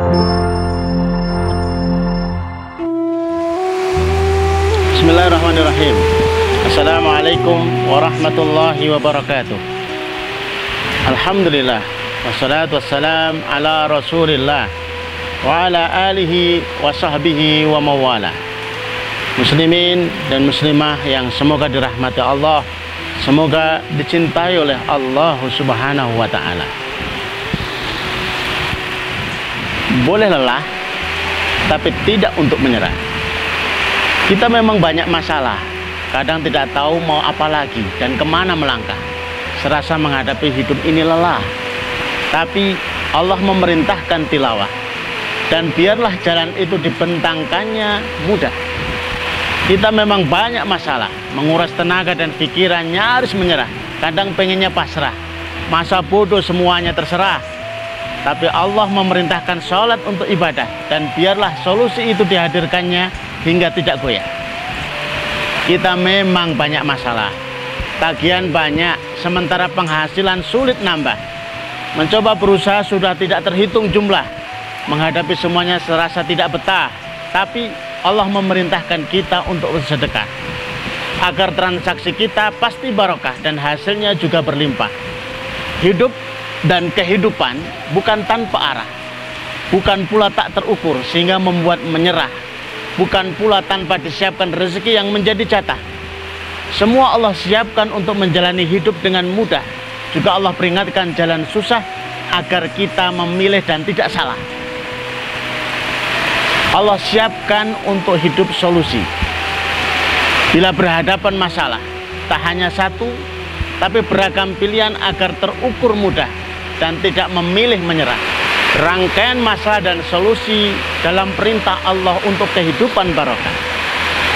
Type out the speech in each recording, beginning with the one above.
Bismillahirrahmanirrahim. Assalamualaikum warahmatullahi wabarakatuh. Alhamdulillah. Wassalatu wassalam ala rasulillah Wa ala alihi wa sahbihi wa mawala. Muslimin dan muslimah yang semoga dirahmati Allah Semoga dicintai oleh Allah subhanahu wa ta'ala Boleh lelah Tapi tidak untuk menyerah kita memang banyak masalah, kadang tidak tahu mau apa lagi dan ke mana melangkah. Serasa menghadapi hidup ini lelah. Tapi Allah memerintahkan tilawah. Dan biarlah jalan itu dibentangkannya mudah. Kita memang banyak masalah, menguras tenaga dan pikiran nyaris menyerah. Kadang pengennya pasrah. Masa bodoh semuanya terserah. Tapi Allah memerintahkan sholat untuk ibadah. Dan biarlah solusi itu dihadirkannya hingga tidak goyah. Kita memang banyak masalah. Tagihan banyak, sementara penghasilan sulit nambah. Mencoba berusaha sudah tidak terhitung jumlah. Menghadapi semuanya serasa tidak betah. Tapi Allah memerintahkan kita untuk bersedekah. Agar transaksi kita pasti barokah dan hasilnya juga berlimpah. Hidup dan kehidupan bukan tanpa arah. Bukan pula tak terukur sehingga membuat menyerah bukan pula tanpa disiapkan rezeki yang menjadi jatah. Semua Allah siapkan untuk menjalani hidup dengan mudah. Juga Allah peringatkan jalan susah agar kita memilih dan tidak salah. Allah siapkan untuk hidup solusi. Bila berhadapan masalah, tak hanya satu, tapi beragam pilihan agar terukur mudah dan tidak memilih menyerah. Rangkaian masalah dan solusi dalam perintah Allah untuk kehidupan barokah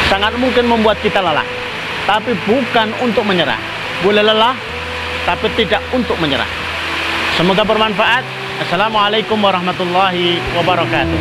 sangat mungkin membuat kita lelah, tapi bukan untuk menyerah. Boleh lelah, tapi tidak untuk menyerah. Semoga bermanfaat. Assalamualaikum warahmatullahi wabarakatuh.